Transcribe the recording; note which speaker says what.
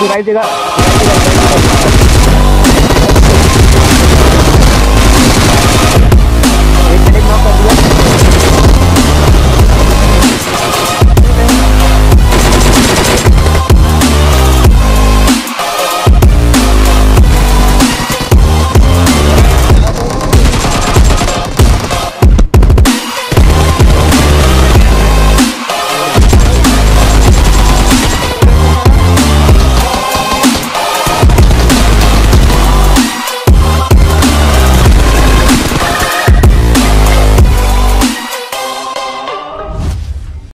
Speaker 1: दिखाई देगा।